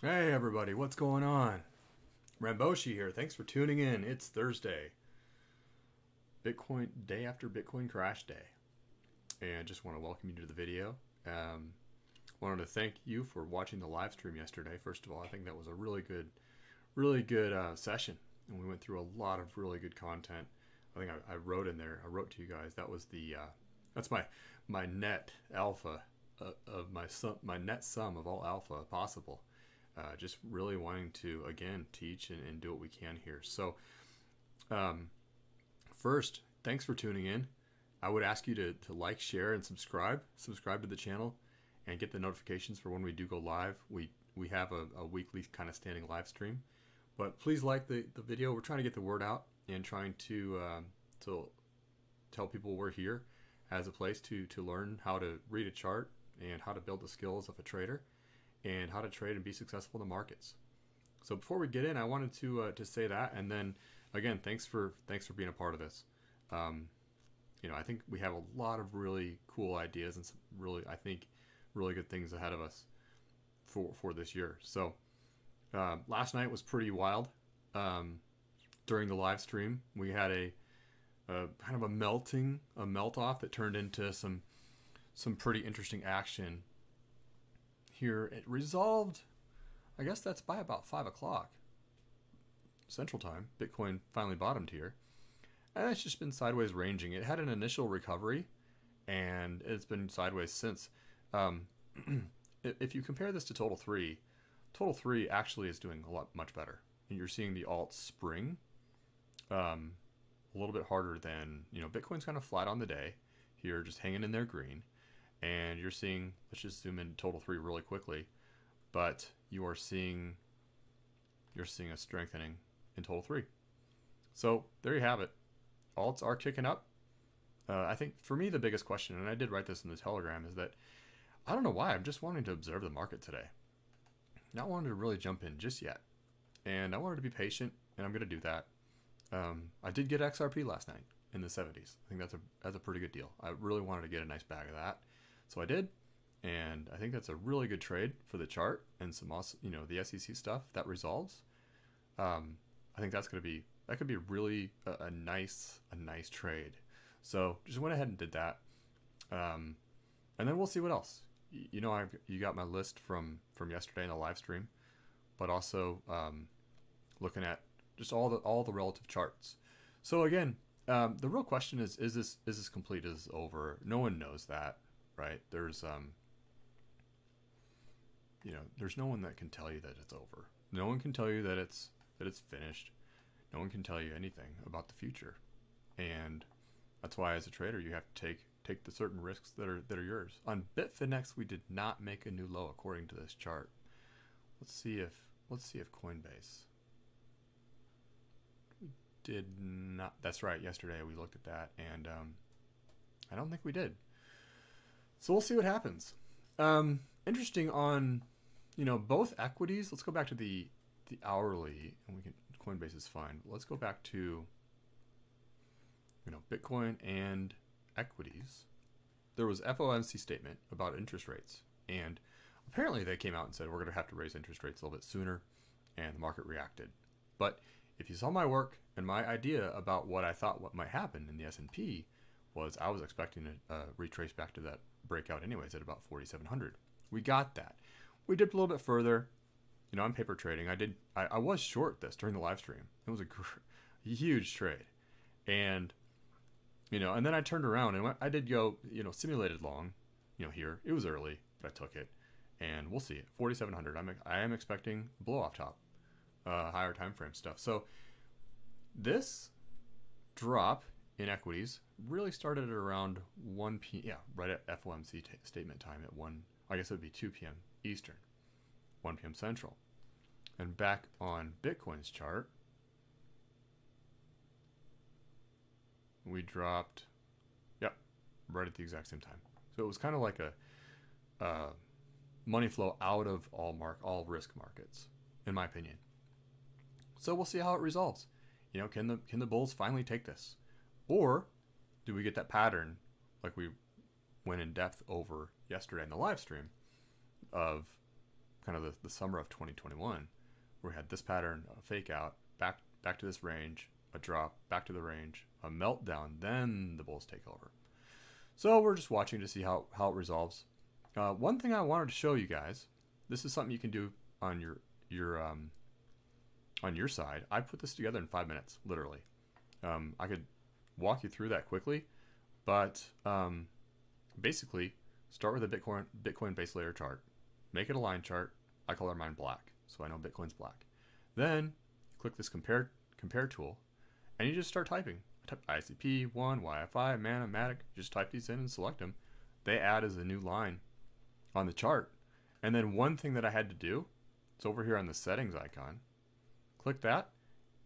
Hey everybody, what's going on? Ramboshi here. Thanks for tuning in. It's Thursday. Bitcoin day after Bitcoin crash day. And just want to welcome you to the video. Um, wanted to thank you for watching the live stream yesterday. First of all, I think that was a really good, really good uh, session. And we went through a lot of really good content. I think I, I wrote in there, I wrote to you guys, that was the, uh, that's my, my net alpha uh, of my sum, my net sum of all alpha possible uh, just really wanting to again teach and, and, do what we can here. So, um, first, thanks for tuning in. I would ask you to, to like, share, and subscribe. Subscribe to the channel and get the notifications for when we do go live. We we have a, a weekly kind of standing live stream, but please like the, the video. We're trying to get the word out and trying to um, to tell people we're here as a place to to learn how to read a chart and how to build the skills of a trader and how to trade and be successful in the markets. So before we get in, I wanted to uh, to say that, and then again, thanks for thanks for being a part of this. Um, you know, I think we have a lot of really cool ideas and some really, I think, really good things ahead of us for for this year. So uh, last night was pretty wild. Um, during the live stream, we had a, a kind of a melting, a melt off that turned into some some pretty interesting action here. It resolved, I guess that's by about 5 o'clock Central Time. Bitcoin finally bottomed here. And it's just been sideways ranging. It had an initial recovery, and it's been sideways since. Um, if you compare this to Total 3, Total 3 actually is doing a lot much better. And you're seeing the alt spring um, a little bit harder than, you know, Bitcoin's kind of flat on the day here, just hanging in there green and you're seeing let's just zoom in total three really quickly but you are seeing you're seeing a strengthening in total three. So there you have it. Alts are kicking up. Uh, i think for me the biggest question and i did write this in the telegram is that i don't know why i'm just wanting to observe the market today. Not wanting to really jump in just yet. And i wanted to be patient and i'm going to do that. Um, i did get xrp last night in the 70s i think that's a that's a pretty good deal. I really wanted to get a nice bag of that so I did, and I think that's a really good trade for the chart and some also, you know, the SEC stuff that resolves. Um, I think that's going to be that could be really a, a, nice a nice trade. So just went ahead and did that, um, and then we'll see what else. You know, I've you got my list from from yesterday in the live stream, but also um, looking at just all the all the relative charts. So again, um, the real question is: is this is this complete? Is over? No one knows that right? There's um you know, there's no one that can tell you that it's over. No one can tell you that it's that it's finished. No one can tell you anything about the future. And that's why as a trader you have to take take the certain risks that are that are yours. On Bitfinex we did not make a new low according to this chart. Let's see if let's see if Coinbase we did not that's right yesterday we looked at that and um, I don't think we did. So we'll see what happens. Um, interesting on, you know, both equities. Let's go back to the the hourly, and we can Coinbase is fine. Let's go back to, you know, Bitcoin and equities. There was FOMC statement about interest rates, and apparently they came out and said we're going to have to raise interest rates a little bit sooner, and the market reacted. But if you saw my work and my idea about what I thought what might happen in the S&P was I was expecting to uh, retrace back to that breakout anyways at about 4,700. We got that. We dipped a little bit further. You know, I'm paper trading. I did. I, I was short this during the live stream. It was a, gr- huge trade, and you know, and then I turned around and I did go. You know, simulated long. You know, here it was early, but I took it, and we'll see. 4,700. I'm I am expecting blow off top, uh, higher time frame stuff. So this drop in equities really started at around 1 p. Yeah, right at FOMC t- statement time at 1. I guess it would be 2 p.m. Eastern, 1 p.m. Central. And back on Bitcoin's chart, we dropped, yep, right at the exact same time. So it was kind of like a money flow out of all mark all risk markets, in my opinion. So we'll see how it resolves. You know, can the can the bulls finally take this? Or do we get that pattern like we went in depth over yesterday in the live stream of kind of the, the summer of 2021, where we had this pattern, a fake out, back back to this range, a drop, back to the range, a meltdown, then the bulls take over. So we're just watching to see how, how it resolves. Uh, one thing I wanted to show you guys, this is something you can do on your your um, on your side. I put this together in five minutes, literally. Um, I could walk you through that quickly, but um, basically, start with a Bitcoin Bitcoin base layer chart, make it a line chart. I color mine black, so I know Bitcoin's black. Then click this compare compare tool, and you just start typing. Type ICP one, YFI, Mana, Matic. Just type these in and select them. They add as a new line on the chart. And then one thing that I had to do, it's over here on the settings icon. Click that,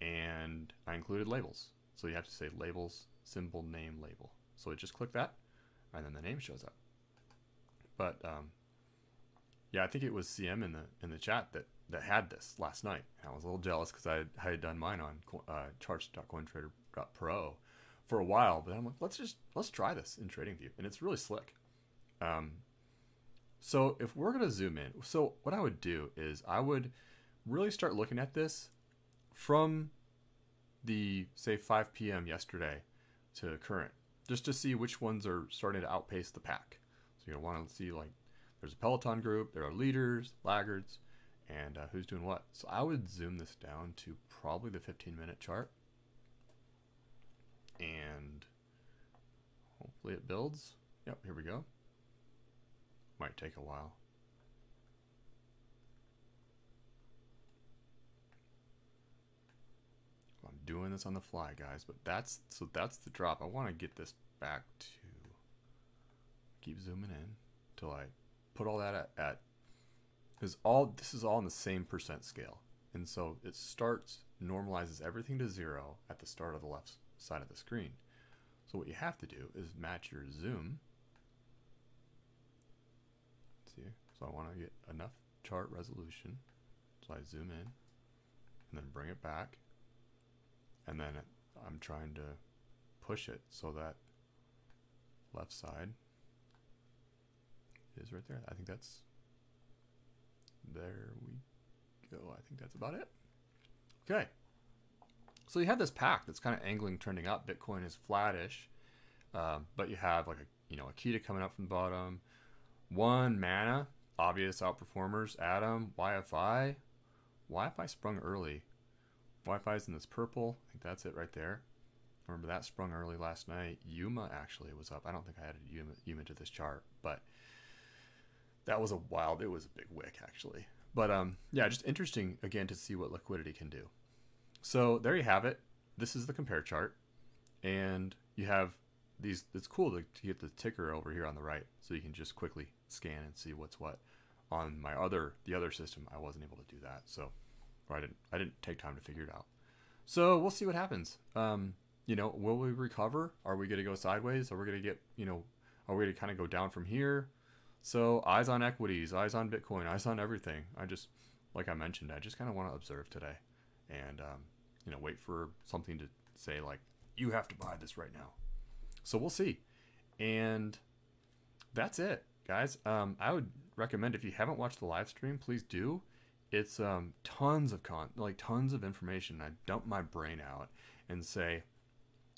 and I included labels. So you have to say labels, symbol, name, label. So I just click that, and then the name shows up. But um, yeah, I think it was CM in the in the chat that that had this last night. And I was a little jealous because I, had, I had done mine on uh, charts.cointrader.pro for a while, but I'm like, let's just let's try this in TradingView, and it's really slick. Um, so if we're gonna zoom in, so what I would do is I would really start looking at this from the say 5 p.m. yesterday to current, just to see which ones are starting to outpace the pack. So gonna want to see like there's a Peloton group, there are leaders, laggards, and uh, who's doing what. So I would zoom this down to probably the 15 minute chart. And hopefully it builds. Yep, here we go. Might take a while. Doing this on the fly, guys, but that's so that's the drop. I want to get this back to keep zooming in till I put all that at, at is all this is all in the same percent scale. And so it starts normalizes everything to zero at the start of the left side of the screen. So what you have to do is match your zoom. See, so I want to get enough chart resolution. So I zoom in and then bring it back. And then I'm trying to push it so that left side is right there. I think that's there we go. I think that's about it. Okay. So you have this pack that's kind of angling, trending up. Bitcoin is flattish, um, but you have like a you know Akita coming up from the bottom. One mana, obvious outperformers. Atom, YFI. YFI sprung early. YFI is in this purple. I think that's it right there. Remember that sprung early last night. UMA actually was up. I don't think I added UMA, UMA to this chart, but that was a wild. It was a big wick actually. But um, yeah, just interesting again to see what liquidity can do. So there you have it. This is the compare chart, and you have these. It's cool to, to get the ticker over here on the right, so you can just quickly scan and see what's what. On my other the other system, I wasn't able to do that, so or I didn't I didn't take time to figure it out. So we'll see what happens. Um, you know, will we recover? Are we going to go sideways? Are we going to get you know? Are we going to kind of go down from here? So eyes on equities, eyes on Bitcoin, eyes on everything. I just, like I mentioned, I just kind of want to observe today, and um, you know, wait for something to say like, you have to buy this right now. So we'll see, and that's it, guys. Um, I would recommend if you haven't watched the live stream, please do. It's um, tons of con, like tons of information. I dump my brain out and say,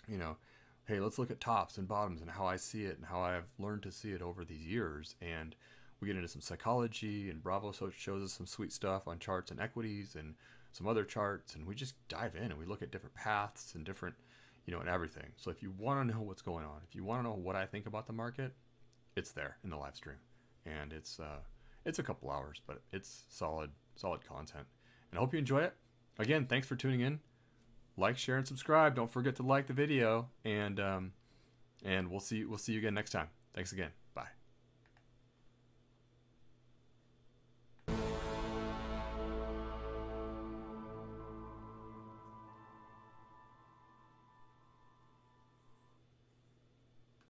you know, hey, let's look at tops and bottoms and how I see it and how I've learned to see it over these years. And we get into some psychology, and Bravo shows us some sweet stuff on charts and equities and some other charts. And we just dive in and we look at different paths and different, you know, and everything. So if you want to know what's going on, if you want to know what I think about the market, it's there in the live stream. And it's, uh, it's a couple hours, but it's solid, solid content. And I hope you enjoy it. Again, thanks for tuning in like, share, and subscribe. Don't forget to like the video, and um, and we'll see we'll see you again next time. Thanks again.